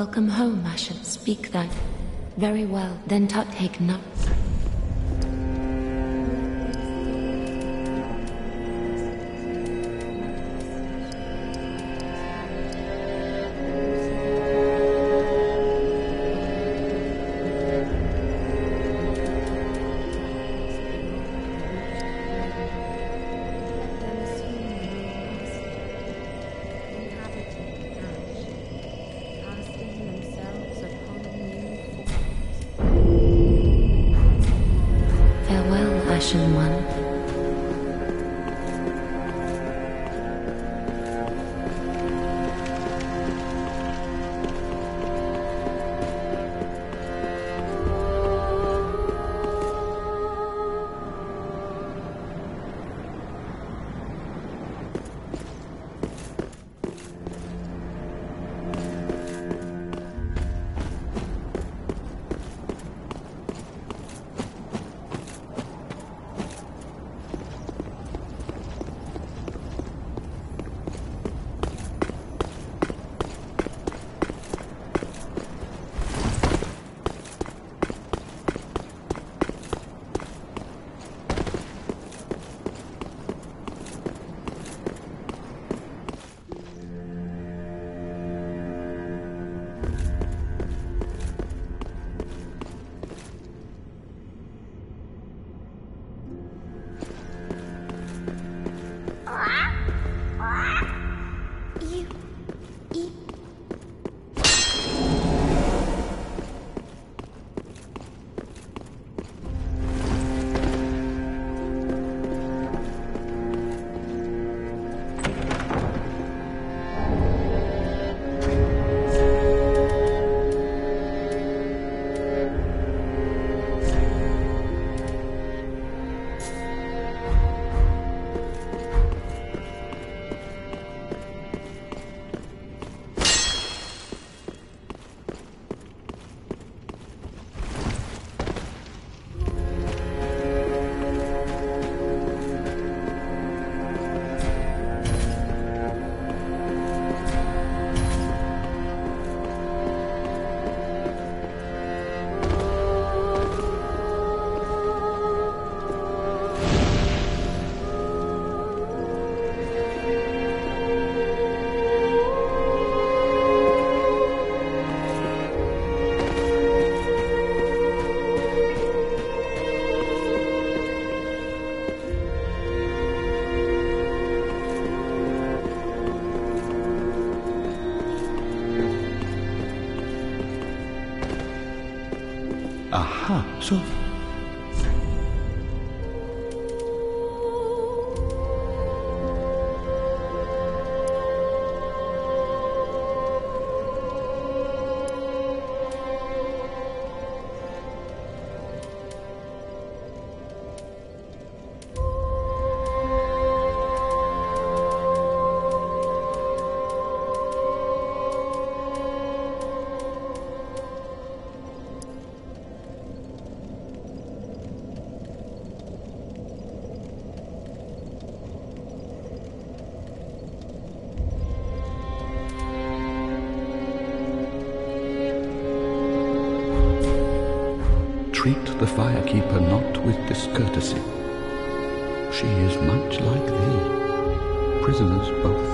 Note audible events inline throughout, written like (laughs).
Welcome home, Ashen. Speak that. Very well. Then Tut take prisoners both,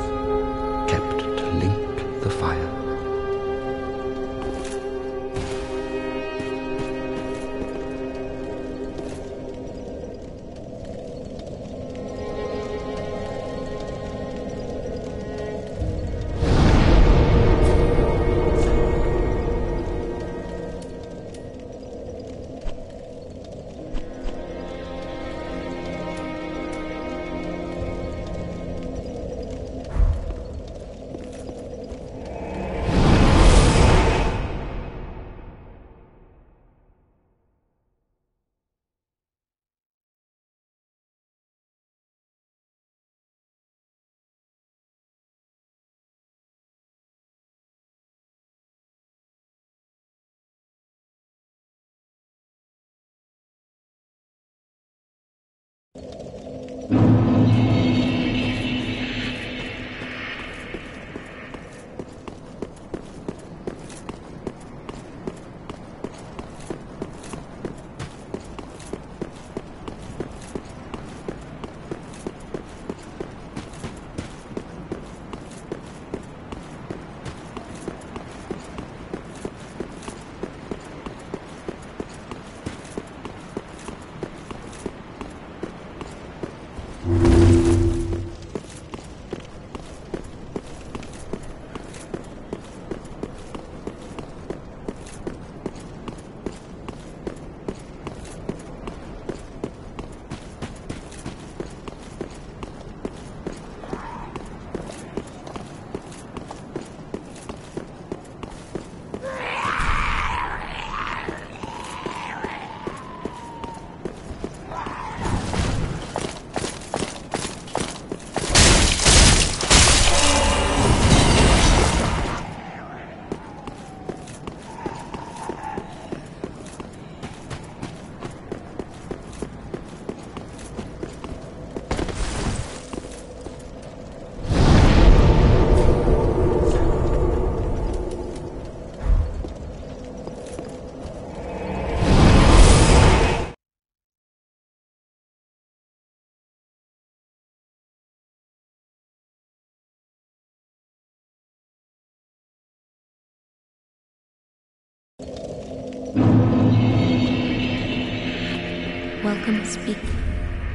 welcome. Speak.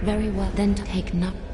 Very well. Then take note.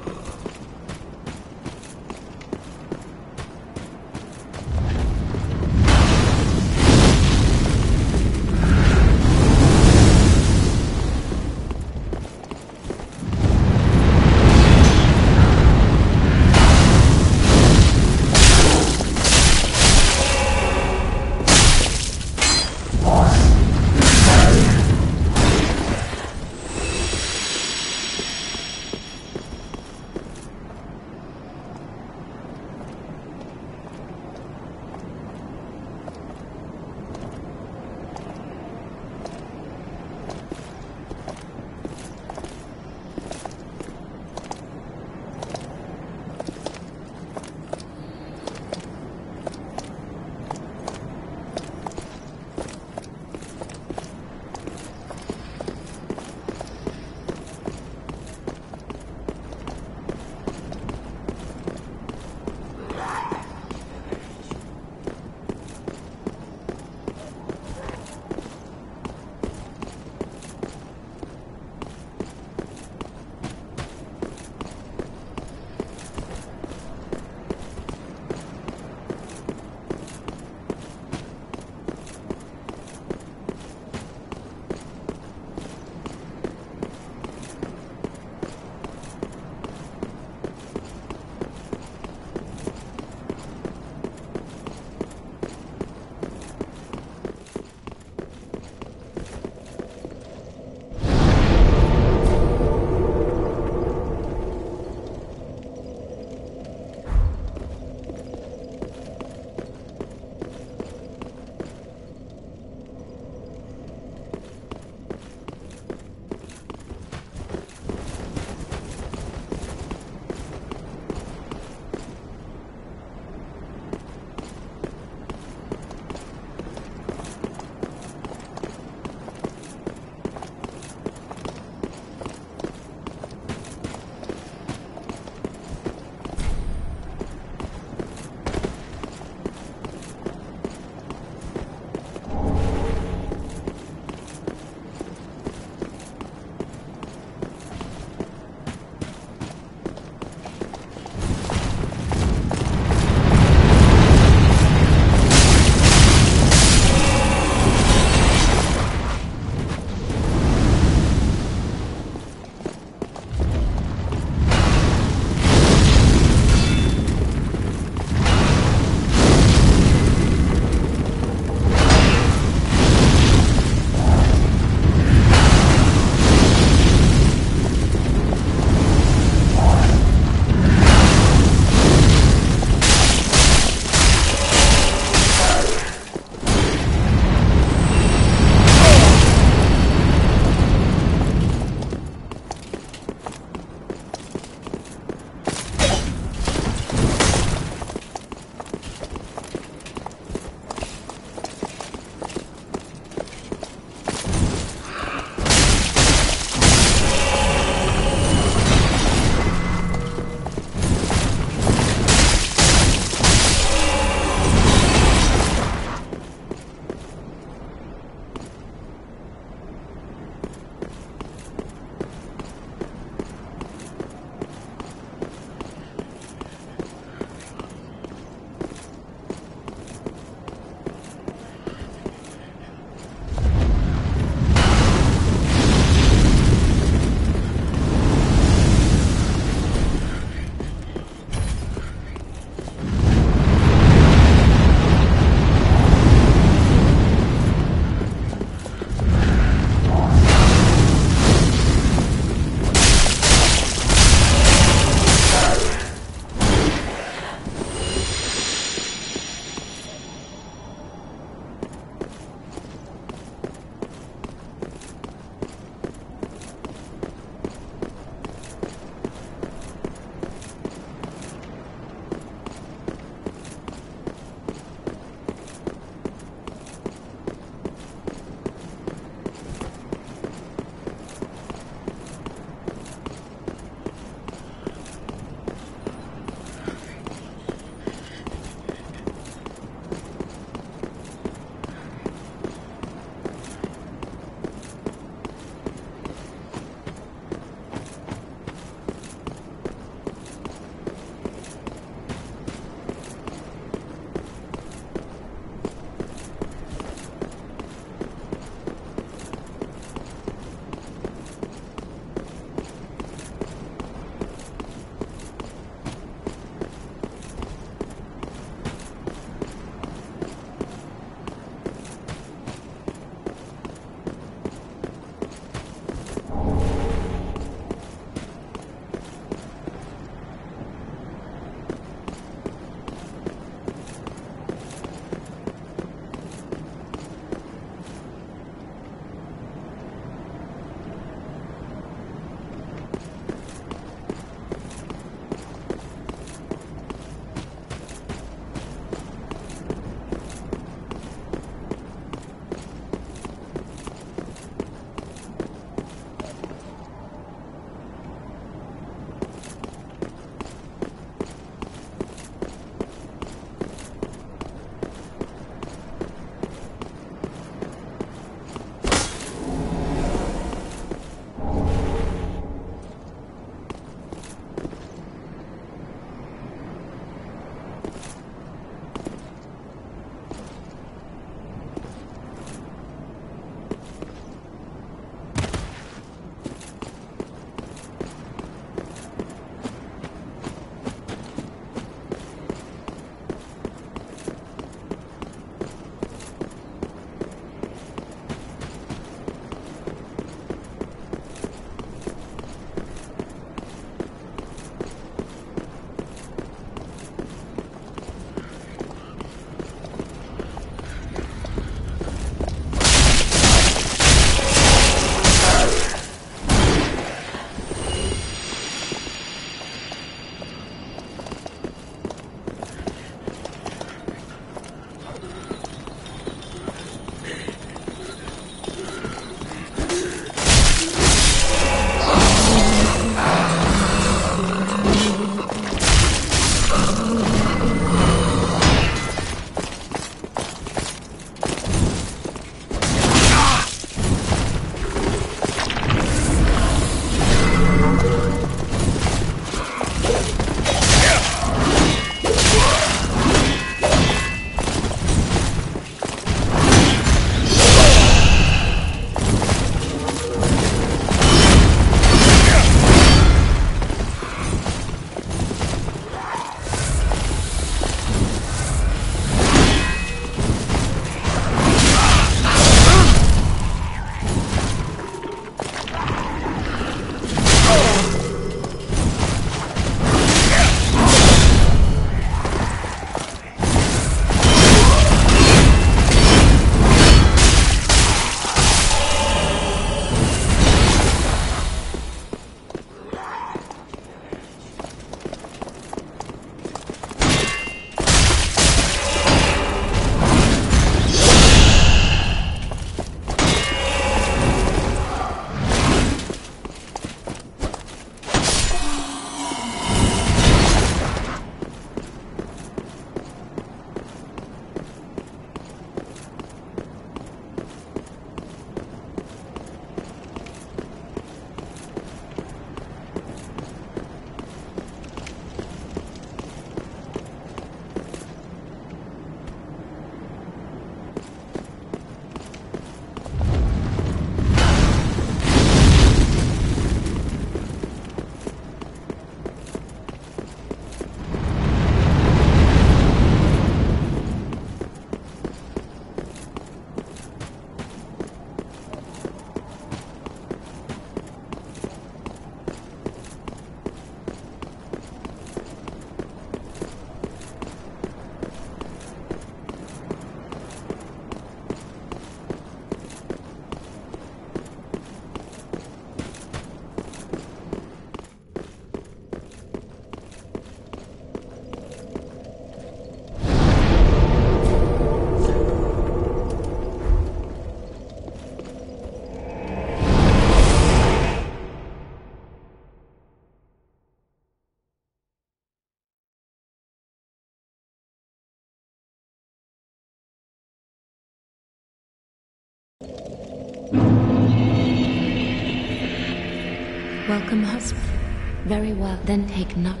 Very well, then take note.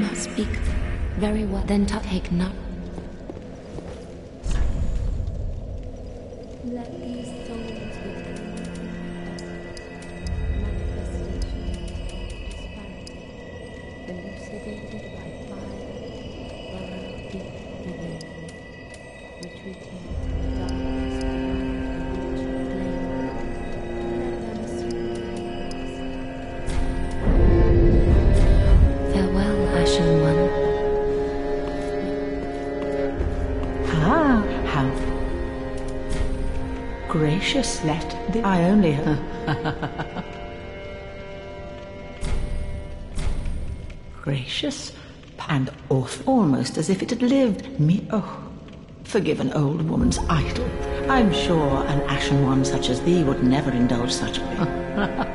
Welcome, speak. Very well. Then take not. Gracious let the I only gracious and off almost as if it had lived. Me oh forgive an old woman's idle. I'm sure an ashen one such as thee would never indulge such a (laughs)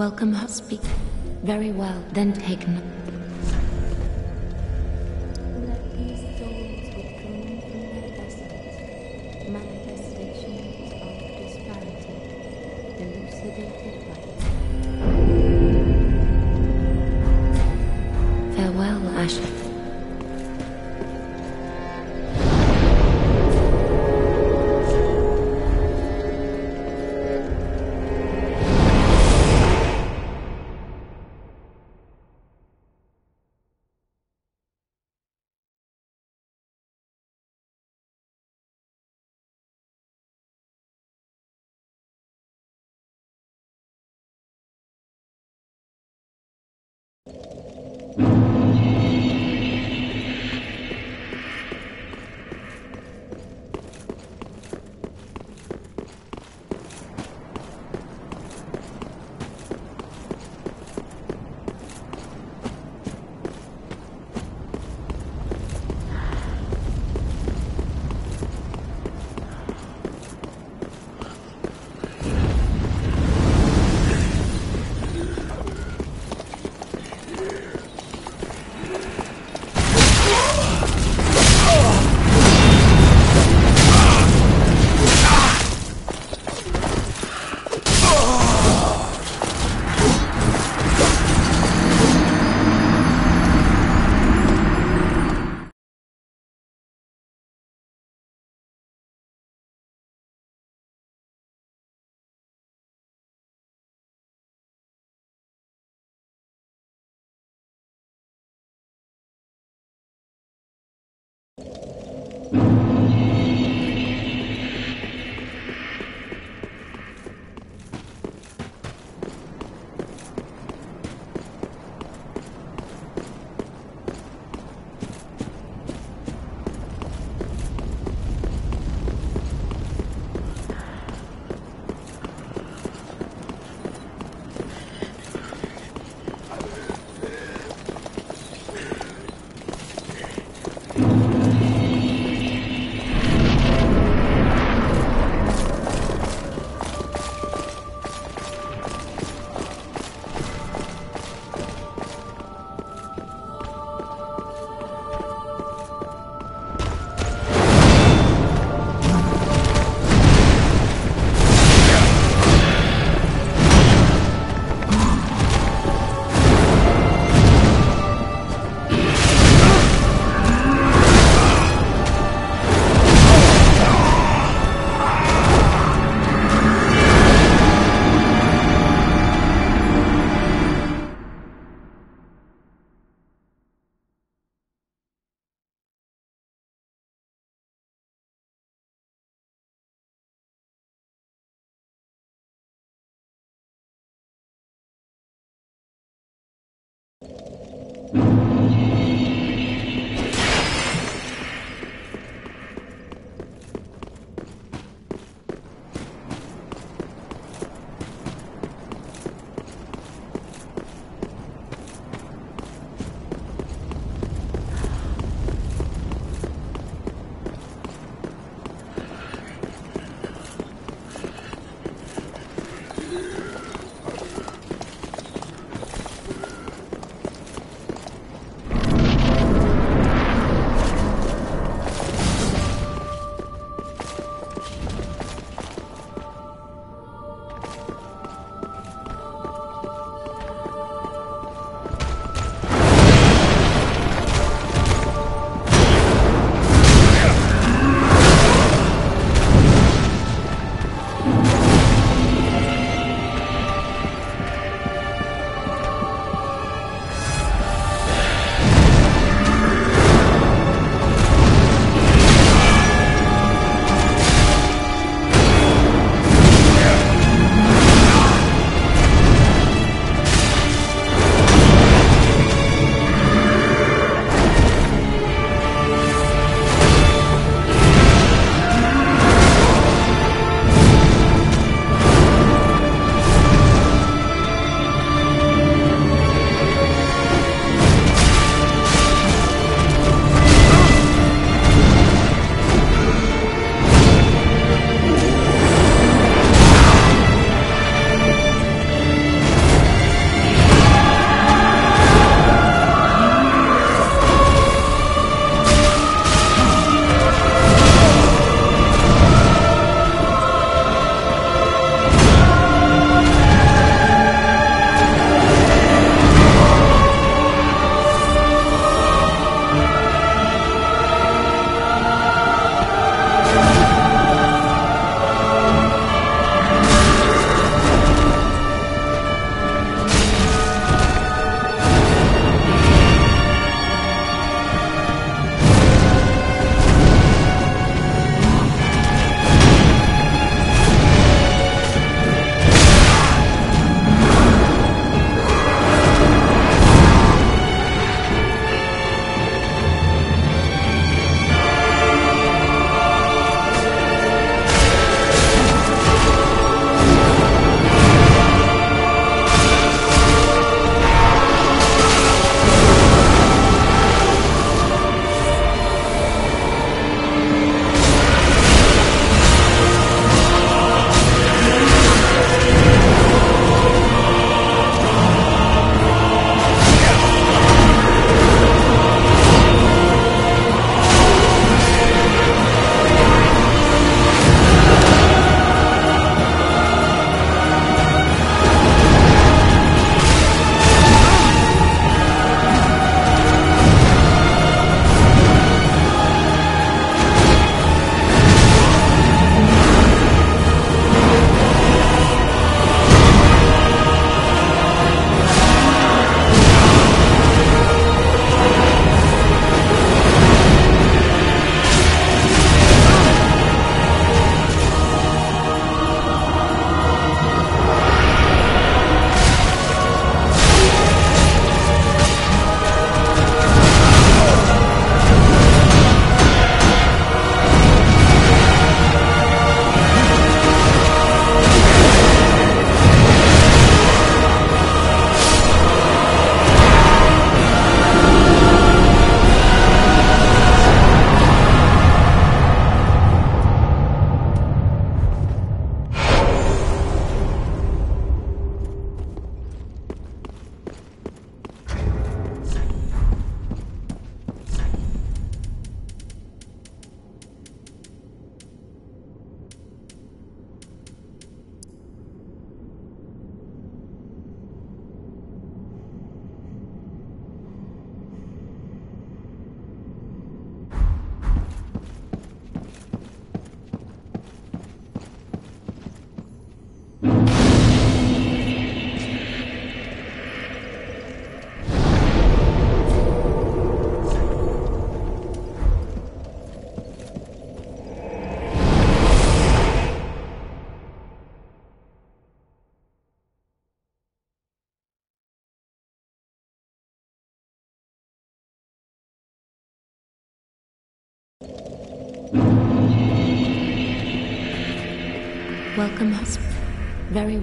welcome her. Speak. Very well, then take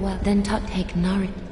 well. Then Tut take Nari.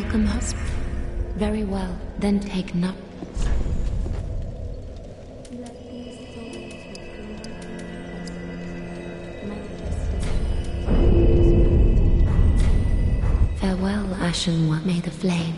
Welcome, husband. Very well, then take manifestation. Farewell, Ashen One. May the flame.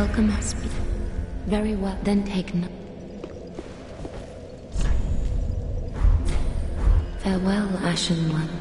Welcome, Hospital. Very well, then take note. Farewell, Ashen One.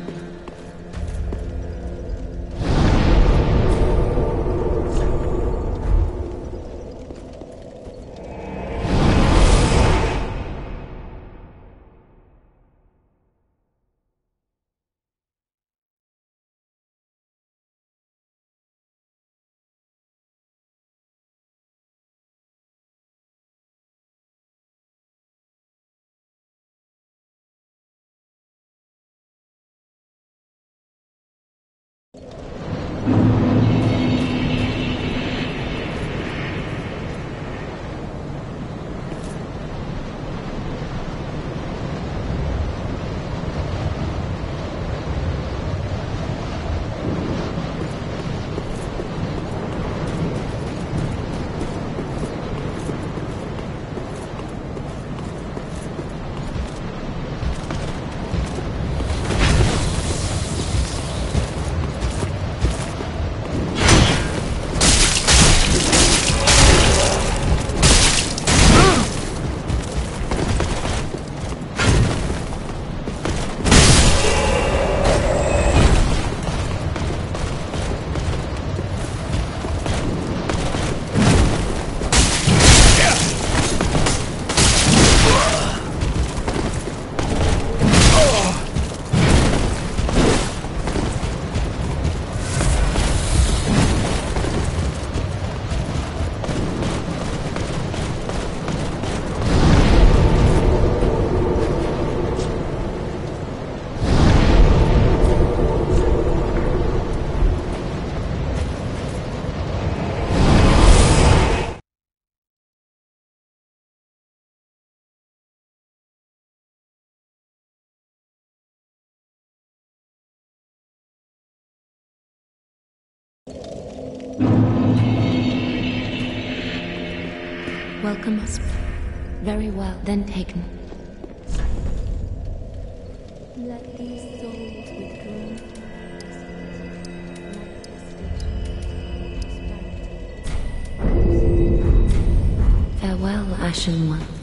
Welcome, Hospital. Very well, then taken. Let these souls manifestation Farewell, Ashen One.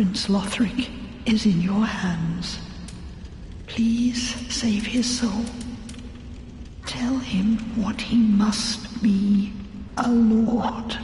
Prince Lothric is in your hands. Please save his soul. Tell him what he must be a lord.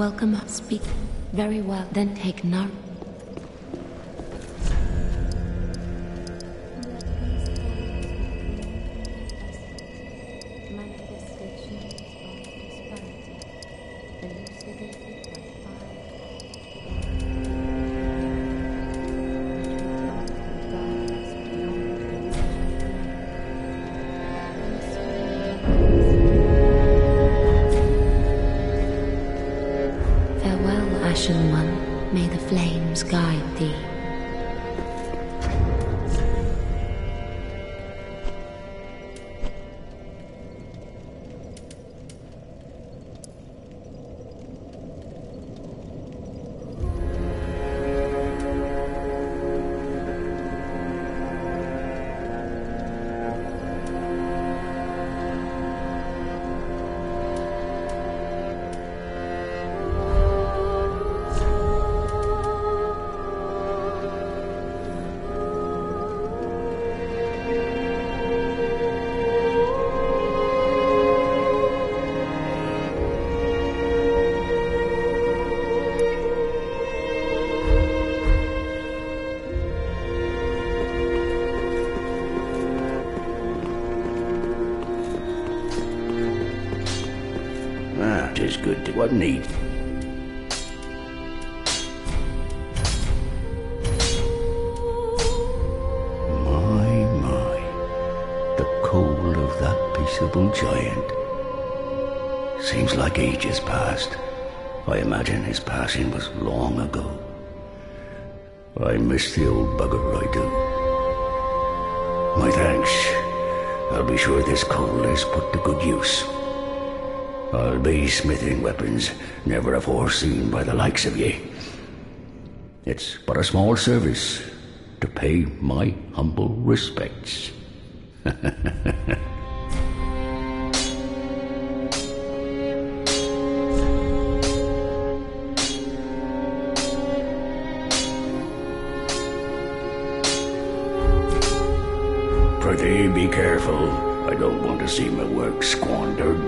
Welcome. Speak. Very well. Then take note. This coal is put to good use. I'll be smithing weapons never afore seen by the likes of ye. It's but a small service, to pay my humble respects. (laughs) my work squandered.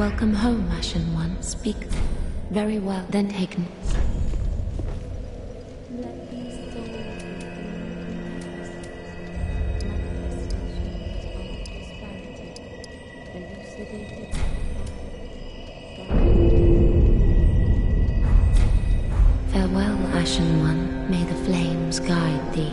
Welcome home, Ashen One. Speak. Very well, then take. n- Let these souls manifestations of prosperity, elucidated Farewell, Ashen One. May the flames guide thee.